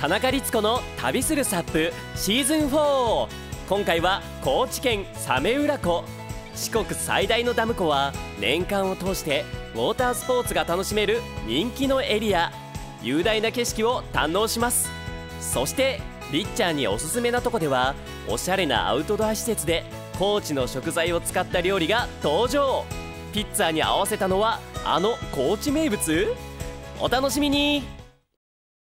田中律子の旅するサップシーズン4今回は高知県早明浦湖。四国最大のダム湖は年間を通してウォータースポーツが楽しめる人気のエリア。雄大な景色を堪能します。そしてりッチャーにおすすめなとこではおしゃれなアウトドア施設で高知の食材を使った料理が登場。ピッツァに合わせたのはあの高知名物？お楽しみに。